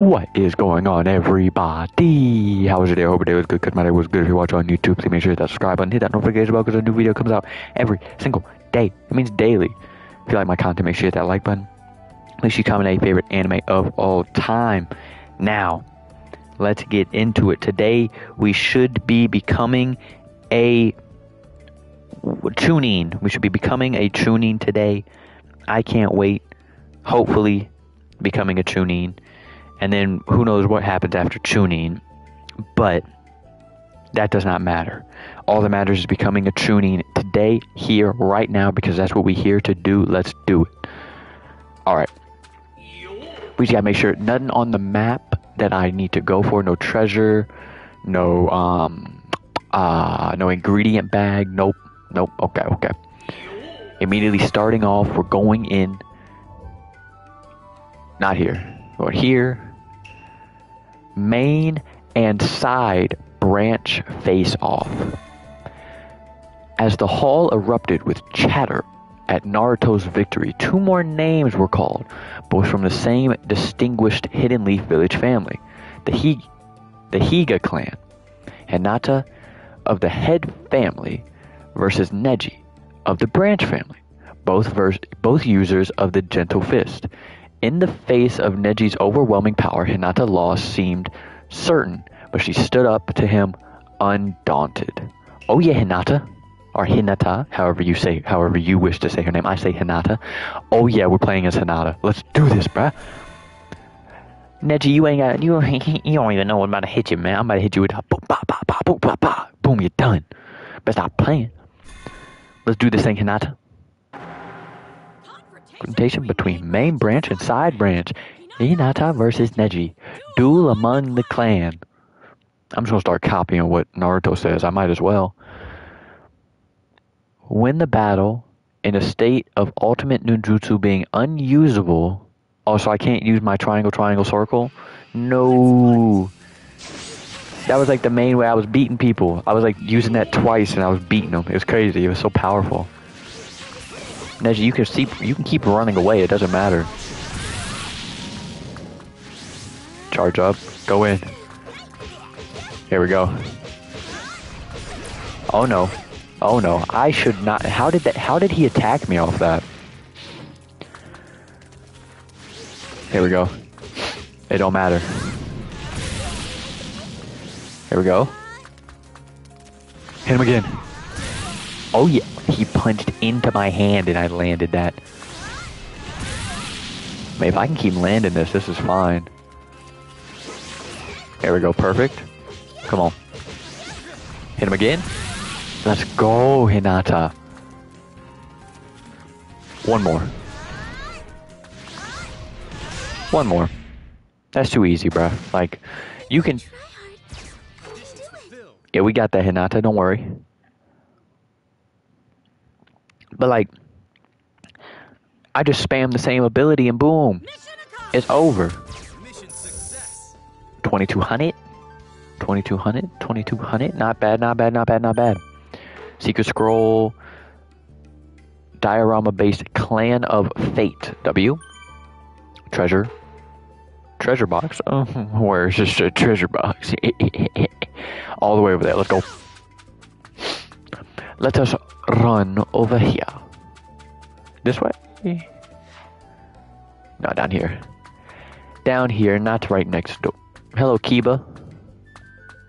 What is going on, everybody? How was your day? I hope your day was good. Cause my day was good. If you watch on YouTube, please make sure to subscribe button, hit that notification bell, because a new video comes out every single day. It means daily. If you like my content, make sure you hit that like button. Make sure you comment a favorite anime of all time. Now, let's get into it. Today, we should be becoming a Chunin. We should be becoming a Chunin today. I can't wait. Hopefully, becoming a Chunin and then who knows what happens after Chunin. But that does not matter. All that matters is becoming a Chunin today, here, right now, because that's what we're here to do. Let's do it. All right. We just gotta make sure nothing on the map that I need to go for. No treasure, no um, uh, no ingredient bag. Nope, nope. Okay, okay. Immediately starting off, we're going in. Not here. We're here main and side branch face off. As the hall erupted with chatter at Naruto's victory, two more names were called, both from the same distinguished Hidden Leaf Village family the, Hi- the Hyuga clan, Hinata of the head family versus Neji of the branch family, both, vers- both users of the Gentle Fist. In the face of Neji's overwhelming power, Hinata's loss seemed certain, but she stood up to him undaunted. Oh yeah, Hinata. Or Hinata, however you say, however you wish to say her name. I say Hinata. Oh yeah, we're playing as Hinata. Let's do this, bruh. Neji, you ain't got you. You don't even know what I'm about to hit you, man. I'm about to hit you with a boom, ba, ba, ba, boom, ba, ba. Boom, you're done. Better stop playing. Let's do this thing, Hinata confrontation between main branch and side branch. Hinata versus Neji. Duel among the clan. I'm just gonna start copying what Naruto says. I might as well. Win the battle in a state of ultimate ninjutsu being unusable. Also, I can't use my triangle, triangle, circle. No. That was like the main way I was beating people. I was like using that twice and I was beating them. It was crazy. It was so powerful. Neji, you can see, you can keep running away. It doesn't matter. Charge up. Go in. Here we go. Oh no. Oh no. I should not. How did that? How did he attack me off that? Here we go. It don't matter. Here we go. Hit him again. Oh yeah. He punched into my hand and I landed that. If I can keep landing this, this is fine. There we go, perfect. Come on. Hit him again. Let's go, Hinata. One more. One more. That's too easy, bruh. Like, you can... Yeah, we got that, Hinata, don't worry. But like, I just spam the same ability and boom, it's over. 2200, 2200, 2200. Not bad, not bad, not bad, not bad. Secret Scroll, diorama based Clan of Fate. W. Treasure. Treasure box. Oh, where's this treasure box? All the way over there. Let's go. Let us run over here. This way? No, down here. Down here, not right next door. Hello, Kiba.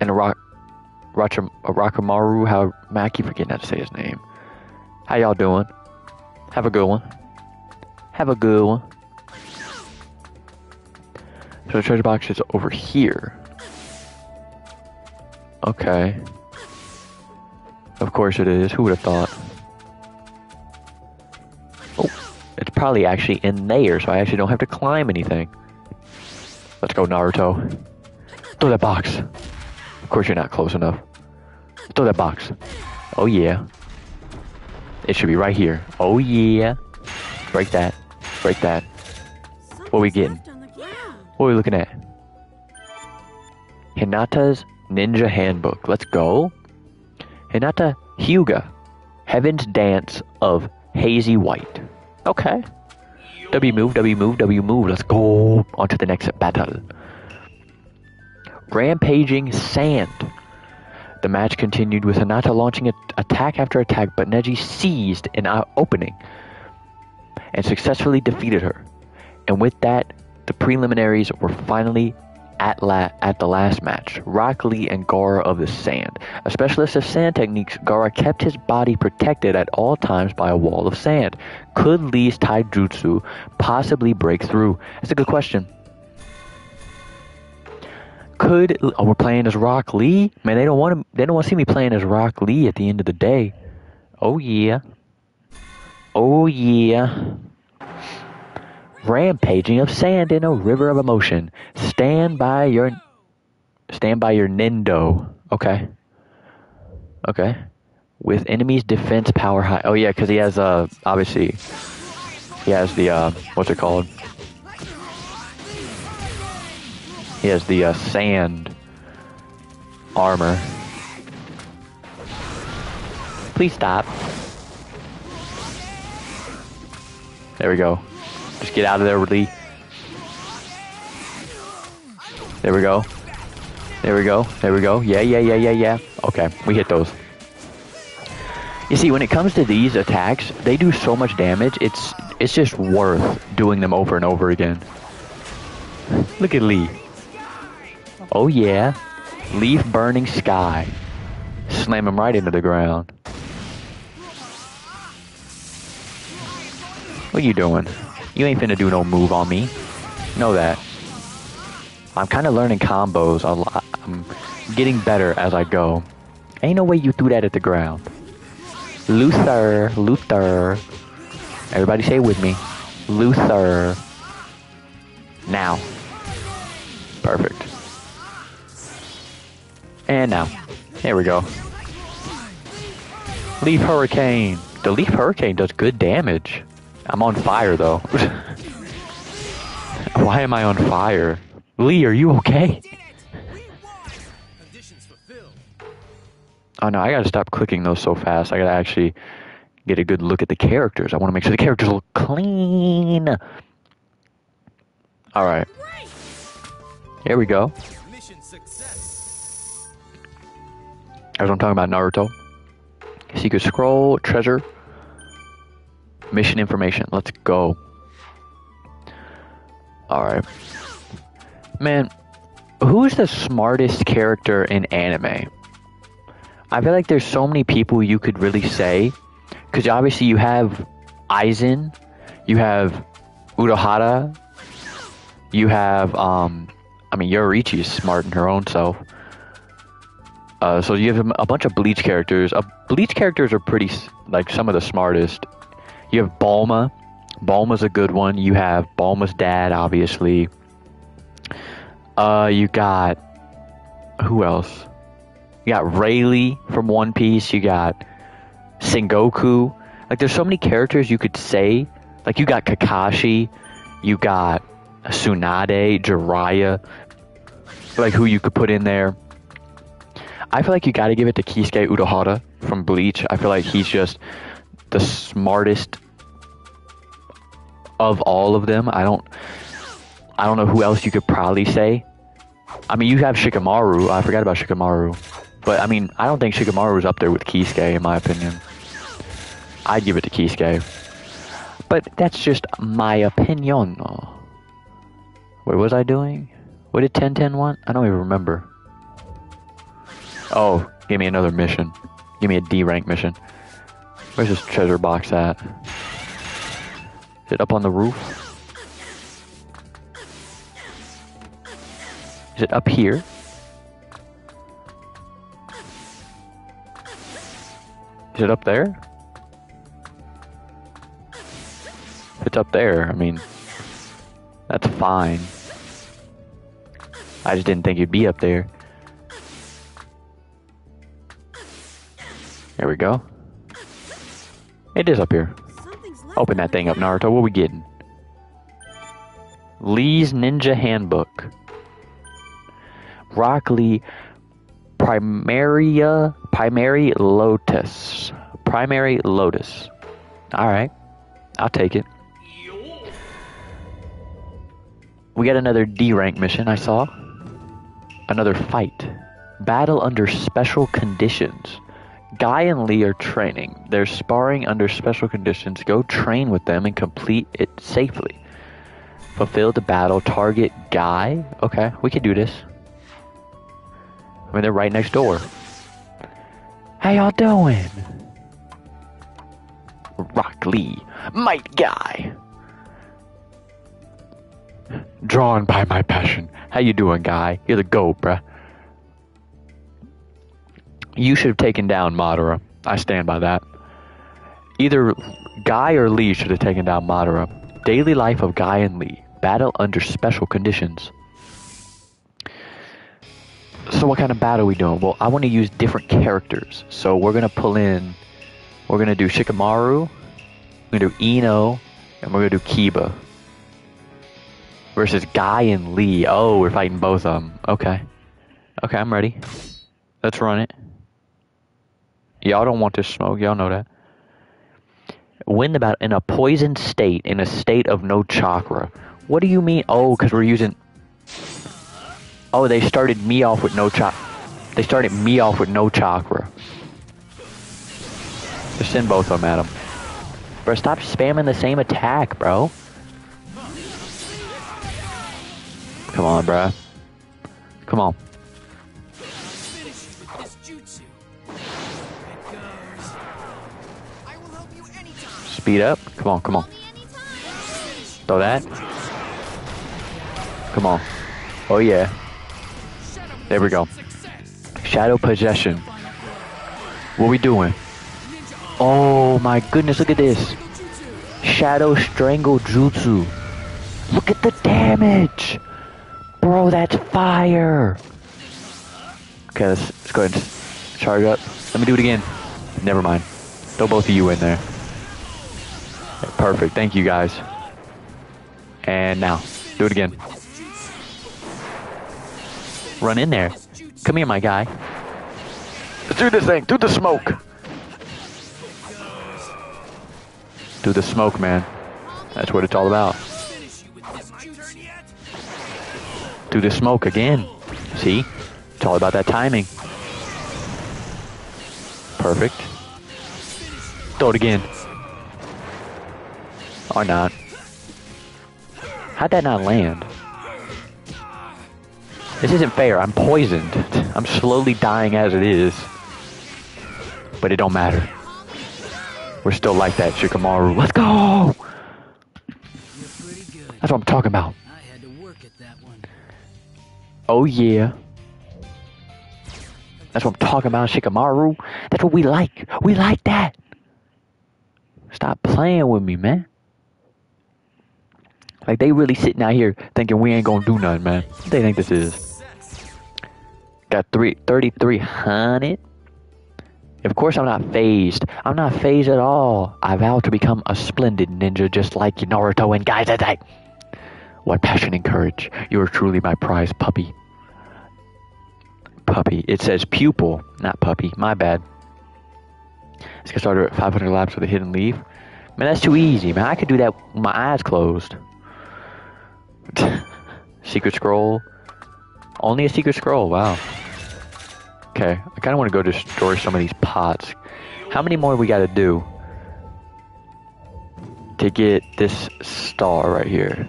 And a rock, uh, Racham, a Rakamaru. How I keep forgetting how to say his name. How y'all doing? Have a good one. Have a good one. So the treasure box is over here. Okay. Of course it is. Who would have thought? Oh, it's probably actually in there, so I actually don't have to climb anything. Let's go, Naruto. Throw that box. Of course you're not close enough. Throw that box. Oh yeah. It should be right here. Oh yeah. Break that. Break that. What are we getting? What are we looking at? Hinata's Ninja Handbook. Let's go. Hinata Hyuga, Heaven's Dance of Hazy White. Okay. W move, W move, W move. Let's go on to the next battle. Rampaging Sand. The match continued with Hinata launching a- attack after attack, but Neji seized an opening and successfully defeated her. And with that, the preliminaries were finally at, la- at the last match. Rock Lee and Gaara of the Sand. A specialist of sand techniques, Gaara kept his body protected at all times by a wall of sand. Could Lee's taijutsu possibly break through? That's a good question. Could oh, we're playing as Rock Lee? Man, they don't want to. They don't want to see me playing as Rock Lee at the end of the day. Oh yeah. Oh yeah. Rampaging of sand in a river of emotion. Stand by your stand by your Nindo. Okay. Okay. With enemies defense power high. Oh yeah, because he has uh obviously he has the uh what's it called? He has the uh, sand armor. Please stop. There we go. Just get out of there, Lee. There we go. There we go. There we go. Yeah, yeah, yeah, yeah, yeah. Okay, we hit those. You see, when it comes to these attacks, they do so much damage. It's it's just worth doing them over and over again. Look at Lee. Oh yeah. Leaf burning sky. Slam him right into the ground. What are you doing? You ain't finna do no move on me. Know that. I'm kind of learning combos. I'm getting better as I go. Ain't no way you threw that at the ground. Luther, Luther. Everybody say it with me. Luther. Now. Perfect. And now. There we go. Leaf Hurricane. The Leaf Hurricane does good damage. I'm on fire though. Why am I on fire? Lee, are you okay? Oh no, I gotta stop clicking those so fast. I gotta actually get a good look at the characters. I wanna make sure the characters look clean. Alright. Here we go. As I'm talking about Naruto. Secret scroll, treasure, Mission information. Let's go. Alright. Man, who's the smartest character in anime? I feel like there's so many people you could really say. Because obviously you have Aizen, you have Urahara, you have, um, I mean, Yorichi is smart in her own self. Uh, so you have a bunch of Bleach characters. Uh, Bleach characters are pretty, like, some of the smartest you have Bulma. Bulma's a good one. You have Bulma's dad, obviously. Uh, you got who else? You got Rayleigh from One Piece. You got Sengoku. Like, there's so many characters you could say. Like, you got Kakashi. You got Tsunade, Jiraiya. Like, who you could put in there. I feel like you got to give it to Kisuke Urahara from Bleach. I feel like he's just the smartest of all of them. I don't I don't know who else you could probably say. I mean, you have Shikamaru. I forgot about Shikamaru. But I mean, I don't think Shikamaru is up there with Kisuke in my opinion. I'd give it to Kisuke. But that's just my opinion. What was I doing? What did Tenten want? I don't even remember. Oh, give me another mission. Give me a D rank mission. Where's this treasure box at? Is it up on the roof? Is it up here? Is it up there? If it's up there, I mean, that's fine. I just didn't think it'd be up there. There we go. It is up here. Open that thing up, Naruto. What we getting? Lee's Ninja Handbook. Rock Lee Primaria Primary Lotus. Primary Lotus. Alright. I'll take it. We got another D rank mission I saw. Another fight. Battle under special conditions. Guy and Lee are training. They're sparring under special conditions. Go train with them and complete it safely. Fulfill the battle. Target Guy. Okay, we can do this. I mean, they're right next door. How y'all doing? Rock Lee. Might Guy. Drawn by my passion. How you doing, Guy? You're the GOAT, bruh. You should have taken down Madara. I stand by that. Either Guy or Lee should have taken down Madara. Daily life of Guy and Lee. Battle under special conditions. So what kind of battle are we doing? Well, I want to use different characters. So we're going to pull in... We're going to do Shikamaru. We're going to do Ino. And we're going to do Kiba. Versus Guy and Lee. Oh, we're fighting both of them. Okay. Okay, I'm ready. Let's run it. Y'all don't want this smoke. Y'all know that. When battle in a poisoned state, in a state of no chakra. What do you mean? Oh, because we're using... Oh, they started me off with no chakra. They started me off with no chakra. Just send both of them at him. Bro, stop spamming the same attack, bro. Come on, bro. Come on. Speed up. Come on, come on. Throw that. Come on. Oh, yeah. There we go. Shadow possession. What we doing? Oh my goodness, look at this. Shadow strangle jutsu. Look at the damage. Bro, that's fire. Okay, let's, let's go ahead and charge up. Let me do it again. Never mind. Throw both of you in there. Perfect. Thank you, guys. And now, do it again. Run in there. Come here, my guy. Let's do this thing. Do the smoke. Do the smoke, man. That's what it's all about. Do the smoke again. See? It's all about that timing. Perfect. Throw it again. Or not. How'd that not land? This isn't fair. I'm poisoned. I'm slowly dying as it is. But it don't matter. We're still like that, Shikamaru. Let's go! That's what I'm talking about. Oh yeah. That's what I'm talking about, Shikamaru. That's what we like. We like that. Stop playing with me, man. Like they really sitting out here thinking we ain't gonna do nothing, man. What they think this is? Got three, 3,300. Of course, I'm not phased. I'm not phased at all. I vow to become a splendid ninja just like Naruto and Guy-sensei. What passion and courage. You are truly my prize puppy. Puppy. It says pupil, not puppy. My bad. Let's get started at 500 laps with a hidden leaf. Man, that's too easy, man. I could do that with my eyes closed. Secret scroll. Only a secret scroll. Wow. Okay, I kind of want to go destroy some of these pots. How many more we got to do to get this star right here?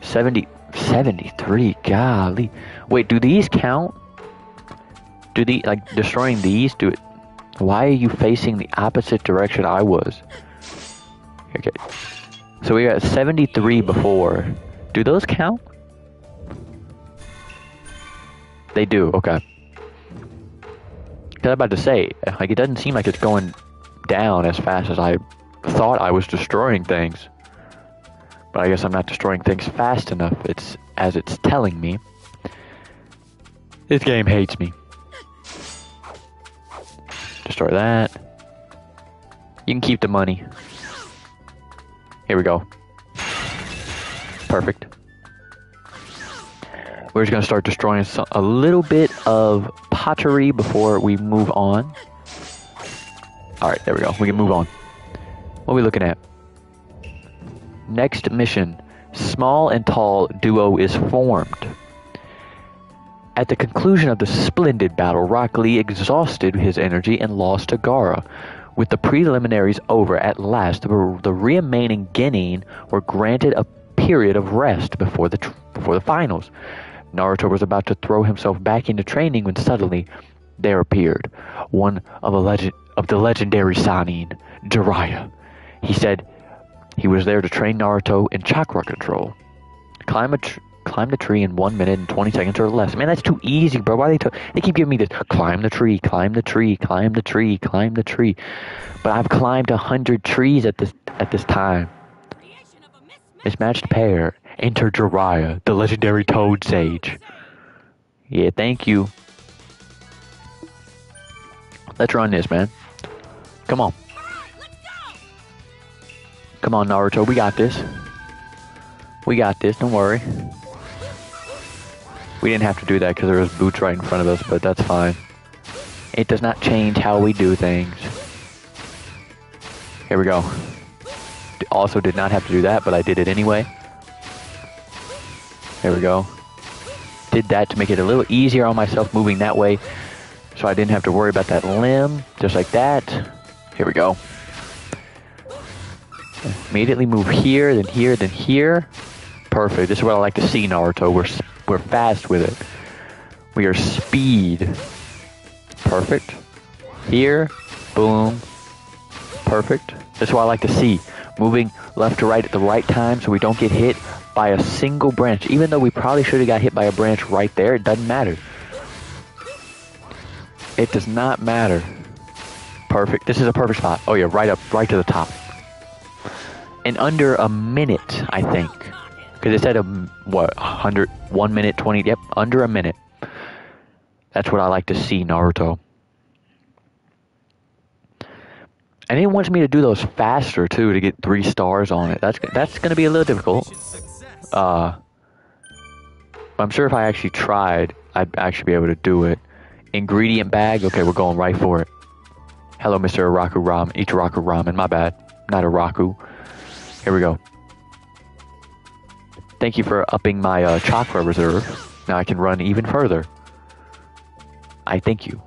70, 73. Golly. Wait, do these count? Do the like destroying these? Do it? Why are you facing the opposite direction I was? Okay. So we got 73 before. Do those count? They do. Okay. Cause I'm about to say, like, it doesn't seem like it's going down as fast as I thought I was destroying things. But I guess I'm not destroying things fast enough. It's as it's telling me. This game hates me. Destroy that. You can keep the money. Here we go. Perfect. We're just going to start destroying some, a little bit of pottery before we move on. Alright, there we go. We can move on. What are we looking at? Next mission. Small and tall duo is formed. At the conclusion of the splendid battle, Rock Lee exhausted his energy and lost to Gaara. With the preliminaries over at last, the, the remaining Genin were granted a period of rest before the before the finals. Naruto was about to throw himself back into training when suddenly there appeared one of, a legend, of the legendary Sannin, Jiraiya. He said he was there to train Naruto in chakra control. Climb a tr- climb the tree in one minute and 20 seconds or less. Man, that's too easy, bro. Why they t- they keep giving me this? Climb the tree, climb the tree, climb the tree, climb the tree. But I've climbed a hundred trees at this at this time. Mismatched pair. Enter Jiraiya, the legendary Toad Sage. Yeah, thank you. Let's run this, man. Come on. Come on, Naruto. We got this. We got this. Don't worry. We didn't have to do that because there was boots right in front of us, but that's fine. It does not change how we do things. Here we go. Also did not have to do that, but I did it anyway. There we go. Did that to make it a little easier on myself moving that way so I didn't have to worry about that limb, just like that. Here we go. Immediately move here, then here, then here. Perfect. This is what I like to see, Naruto. We're we're fast with it. We are speed. Perfect. Here, boom. Perfect. That's what I like to see. Moving left to right at the right time so we don't get hit by a single branch. Even though we probably should have got hit by a branch right there, it doesn't matter. It does not matter. Perfect. This is a perfect spot. Oh yeah, right up, right to the top. In under a minute, I think. Because it said um, a, what, 100, 1 minute, 20, yep, under a minute. That's what I like to see, Naruto. And he wants me to do those faster too to get three stars on it. That's that's going to be a little difficult. Uh, I'm sure if I actually tried, I'd actually be able to do it. Ingredient bag. Okay, we're going right for it. Hello, Mr. Araku Ramen. Ichiraku Ramen. My bad. Not Araku. Here we go. Thank you for upping my uh, chakra reserve. Now I can run even further. I thank you.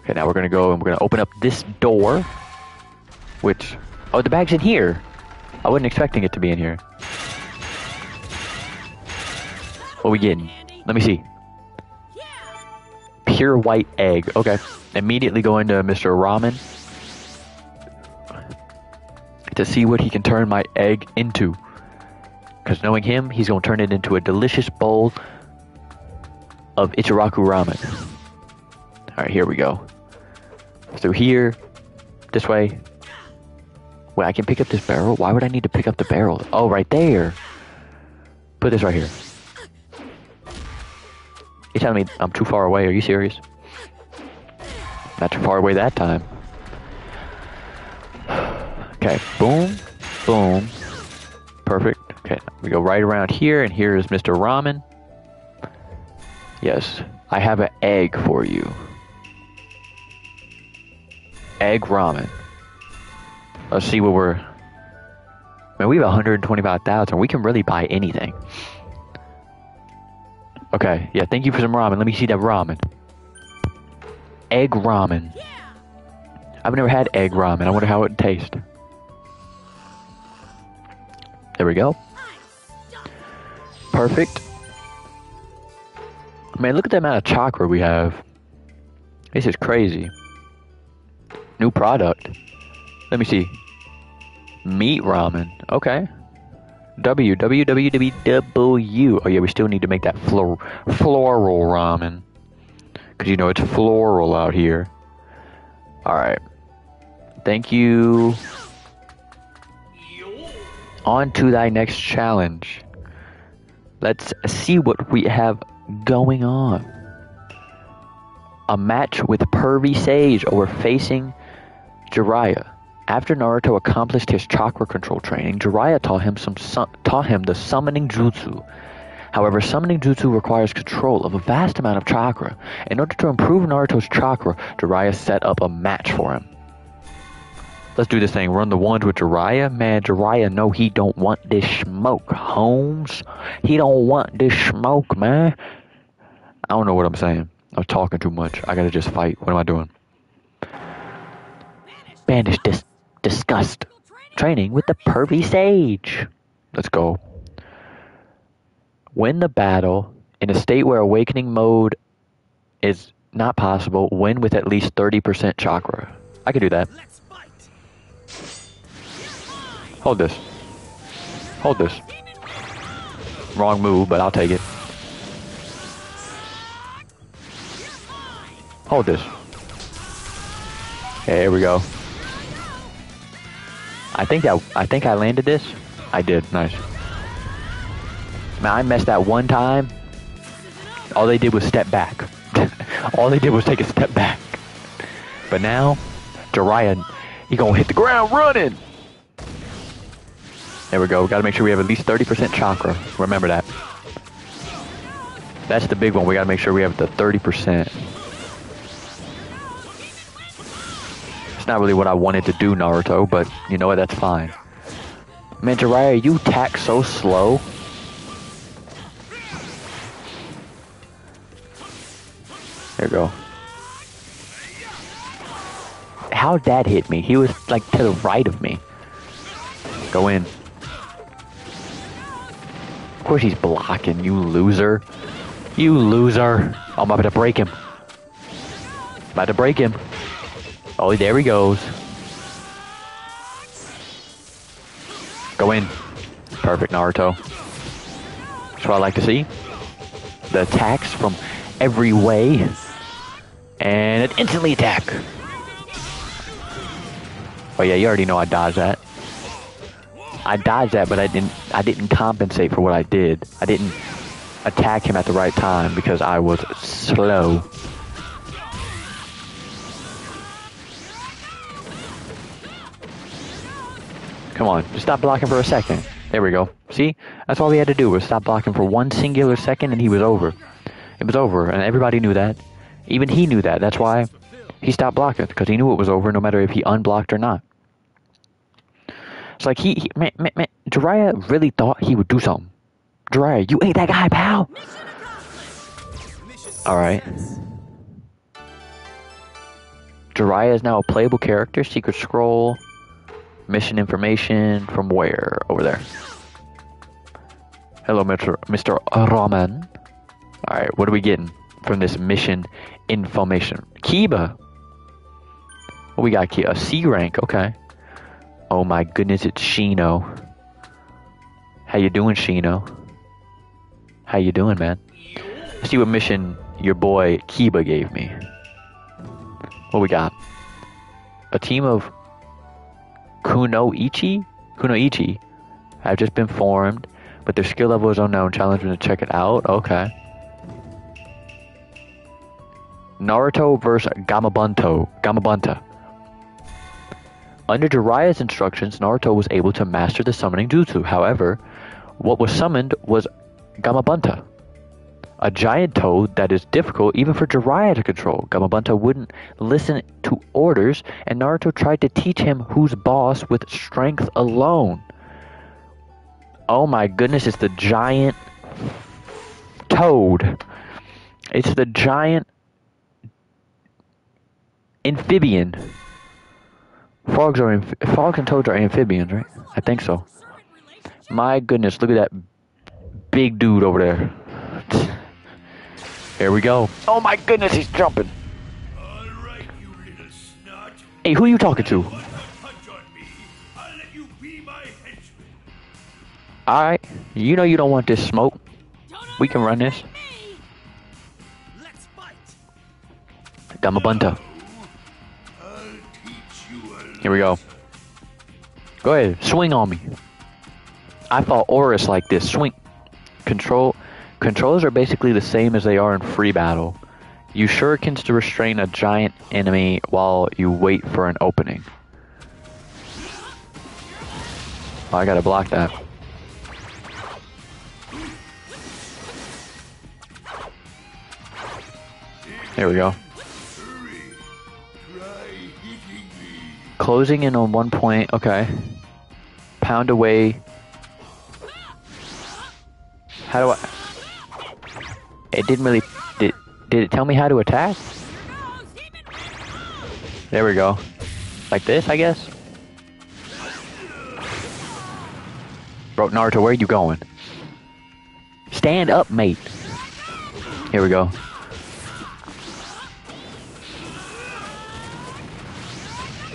Okay, now we're gonna go and we're gonna open up this door. Which, oh, the bag's in here. I wasn't expecting it to be in here. What we getting? Let me see. Pure white egg. Okay. Immediately go into Mr. Ramen to see what he can turn my egg into. Because knowing him, he's going to turn it into a delicious bowl of Ichiraku ramen. Alright, here we go. Through here, this way. Wait, I can pick up this barrel? Why would I need to pick up the barrel? Oh, right there. Put this right here. You telling me I'm too far away? Are you serious? Not too far away that time. Okay, boom, boom. Perfect. Okay, we go right around here, and here is Mr. Ramen. Yes, I have an egg for you. Egg ramen. Let's see what we're. Man, we have 125,000. We can really buy anything. Okay, yeah, thank you for some ramen. Let me see that ramen. Egg ramen. I've never had egg ramen. I wonder how it tastes. There we go. Perfect. Man, look at the amount of chakra we have. This is crazy. New product. Let me see. Meat ramen. Okay. W W W W W. Oh yeah, we still need to make that flor- floral ramen. Cause you know it's floral out here. All right. Thank you. On to thy next challenge. Let's see what we have going on. A match with Pervy Sage over facing Jiraiya. After Naruto accomplished his chakra control training, Jiraiya taught him some taught him the summoning jutsu. However, summoning jutsu requires control of a vast amount of chakra. In order to improve Naruto's chakra, Jiraiya set up a match for him. Let's do this thing. Run the ones with Jiraiya. Man, Jiraiya know he don't want this smoke, Holmes. He don't want this smoke, man. I don't know what I'm saying. I'm talking too much. I gotta just fight. What am I doing? Banish dis- disgust. Training with the pervy sage. Let's go. Win the battle in a state where awakening mode is not possible. Win with at least 30% chakra. I can do that. Hold this. Hold this. Wrong move, but I'll take it. Hold this. Okay, here we go. I think that I think I landed this. I did. Nice. Man, I messed that one time. All they did was step back. All they did was take a step back. But now, Jiraiya, he gonna hit the ground running. There we go. We gotta make sure we have at least 30% chakra. Remember that. That's the big one. We gotta make sure we have the 30%. Not really what I wanted to do, Naruto, but you know what? That's fine. Man, Jiraiya, you attack so slow. There we go. How'd that hit me? He was like to the right of me. Go in. Of course he's blocking, you loser. You loser. I'm about to break him. About to break him. Oh, there he goes. Go in. Perfect, Naruto. That's what I like to see. The attacks from every way. And it instantly attack. Oh yeah, you already know I dodged that. I dodged that, but I didn't. I didn't compensate for what I did. I didn't attack him at the right time because I was slow. Come on, just stop blocking for a second. There we go. See? That's all we had to do was stop blocking for one singular second and he was over. It was over, and everybody knew that. Even he knew that. That's why he stopped blocking, because he knew it was over no matter if he unblocked or not. It's like he, he man, man, man, Jiraiya really thought he would do something. Jiraiya, you ain't that guy, pal. Alright. Jiraiya is now a playable character. Secret scroll. Mission information from where? Over there. Hello, Mr. Mr. Ramen. Alright, what are we getting from this mission information? Kiba. What we got here? A C rank, okay. Oh my goodness, it's Shino. How you doing, Shino? How you doing, man? Let's see what mission your boy Kiba gave me. What we got? A team of Kunoichi? Kunoichi have just been formed, but their skill level is unknown. Challenge them to check it out. Okay. Naruto vs. Gamabunto. Gamabunta. Under Jiraiya's instructions, Naruto was able to master the summoning jutsu. However, what was summoned was Gamabunta, a giant toad that is difficult even for Jiraiya to control. Gamabunta wouldn't listen to orders, and Naruto tried to teach him who's boss with strength alone. Oh my goodness, it's the giant toad. It's the giant amphibian. Frogs are amph- frogs and toads are amphibians, right? I think so. My goodness, look at that big dude over there. Here we go. Oh my goodness, he's jumping. Alright, you little snot. Hey, who are you talking to? Punch on me. I'll let you be my henchman. Alright, you know you don't want this smoke. We can run this. Let's fight. Gamabunta. I'll teach you a Here we go. Go ahead, swing on me. I fought Oris like this. Swing. Control. Controls are basically the same as they are in free battle. Use shurikens to restrain a giant enemy while you wait for an opening. Oh, I gotta block that. There we go. Closing in on one point. Okay. Pound away. How do I? It didn't really. Did did it tell me how to attack? There we go. Like this, I guess. Bro, Naruto, where are you going? Stand up, mate. Here we go.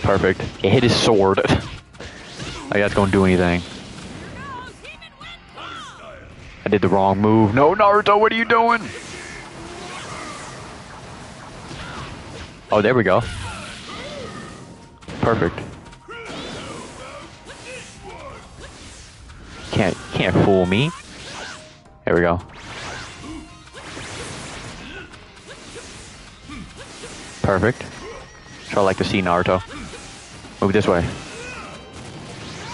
Perfect. It hit his sword. like that's gonna do anything. I did the wrong move. No, Naruto, what are you doing? Oh, there we go. Perfect. Can't can't fool me. There we go. Perfect. So I like to see Naruto. Move this way.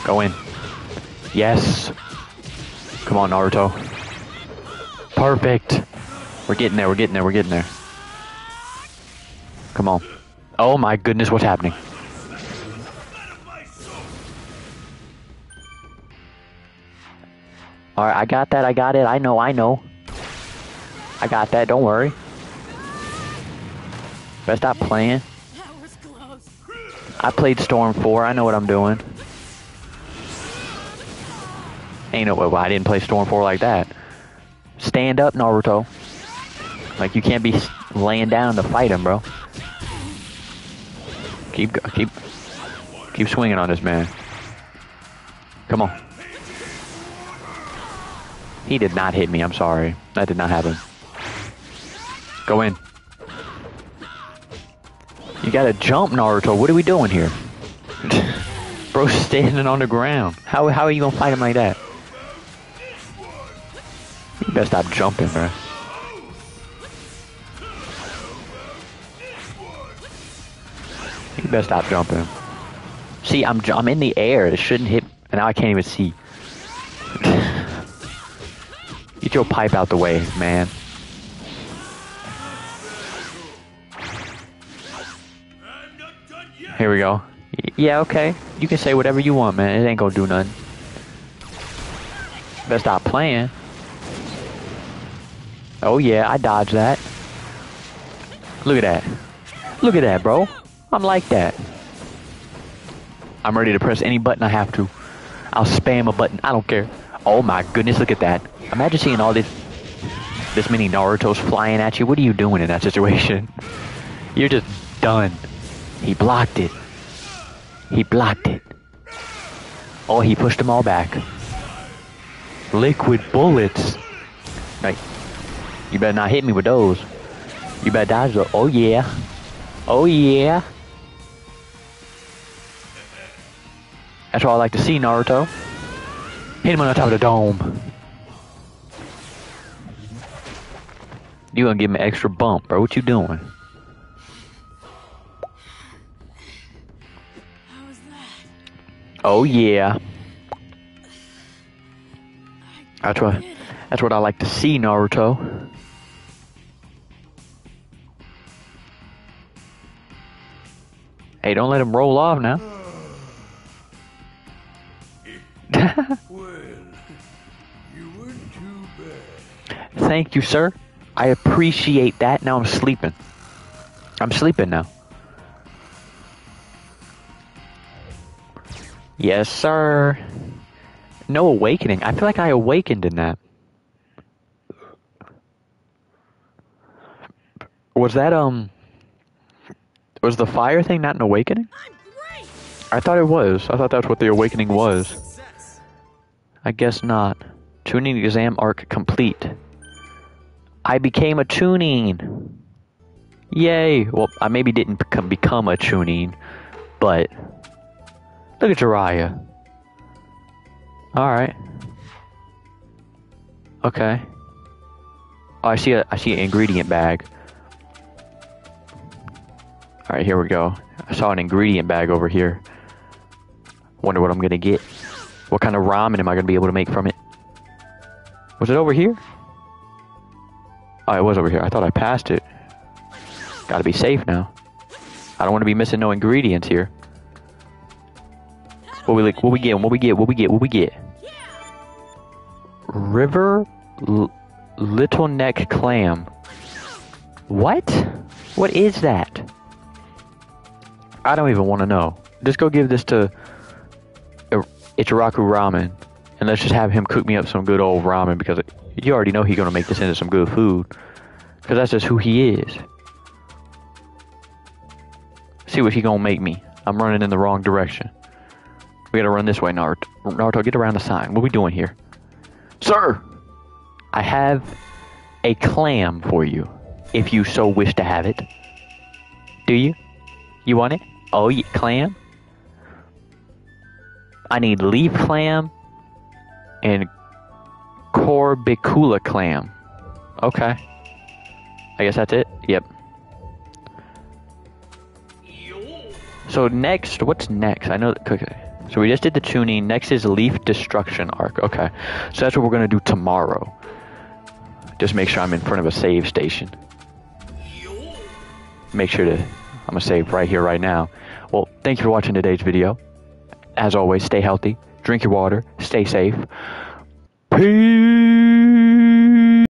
Go in. Yes. Come on, Naruto. Perfect. We're getting there, we're getting there, we're getting there. Come on. Oh my goodness, what's happening? Alright, I got that, I got it. I know, I know. I got that, don't worry. Better stop playing. I played Storm 4, I know what I'm doing. Ain't no way I didn't play Storm 4 like that. Stand up, Naruto. Like, you can't be laying down to fight him, bro. Keep, keep, keep swinging on this man. Come on. He did not hit me, I'm sorry. That did not happen. Go in. You gotta jump, Naruto. What are we doing here? Bro, standing on the ground. How, how are you gonna fight him like that? Better stop jumping, bro. You better stop jumping. See, I'm I'm in the air. It shouldn't hit. And now I can't even see. Get your pipe out the way, man. Here we go. Yeah, okay. You can say whatever you want, man. It ain't gonna do nothing. Better stop playing. Oh yeah, I dodged that. Look at that. Look at that, bro. I'm like that. I'm ready to press any button I have to. I'll spam a button. I don't care. Oh my goodness, look at that. Imagine seeing all this this many Naruto's flying at you. What are you doing in that situation? You're just done. He blocked it. He blocked it. Oh, he pushed them all back. Liquid bullets. Right. You better not hit me with those. You better dodge those. Oh yeah. Oh yeah. That's what I like to see, Naruto. Hit him on the top of the dome. You gonna give him an extra bump, bro? What you doing? Oh yeah. That's what that's what I like to see, Naruto. Hey, don't let him roll off now. Well, you. Thank you, sir. I appreciate that. Now I'm sleeping. I'm sleeping now. Yes, sir. No awakening. I feel like I awakened in that. Was that um was the fire thing not an awakening? I thought it was. I thought that's what the awakening was. I guess not. Chunin exam arc complete. I became a Chunin. Yay! Well, I maybe didn't become, become a Chunin, but look at Jiraiya. All right. Okay. Oh, I see a I see an ingredient bag. All right, here we go. I saw an ingredient bag over here. Wonder what I'm gonna get. What kind of ramen am I gonna be able to make from it? Was it over here? Oh, it was over here. I thought I passed it. Gotta be safe now. I don't want to be missing no ingredients here. What we like? What we get? What we get? What we get? What we get? River L- Little Neck Clam. What? What is that? I don't even want to know. Just go give this to Ichiraku Ramen, and let's just have him cook me up some good old ramen because you already know he's gonna make this into some good food. Because that's just who he is. See what he gonna make me. I'm running in the wrong direction. We gotta run this way, Naruto. Naruto, get around the sign. What we doing here? Sir! I have a clam for you, if you so wish to have it. Do you? You want it? Oh, yeah, clam? I need leaf clam and corbicula clam. Okay. I guess that's it? Yep. So next, what's next? I know. Okay. So we just did the Chunin. Next is leaf destruction arc. Okay. So that's what we're gonna do tomorrow. Just make sure I'm in front of a save station. Make sure to. I'm gonna save right here, right now. Thank you for watching today's video. As always, stay healthy, drink your water, stay safe. Peace.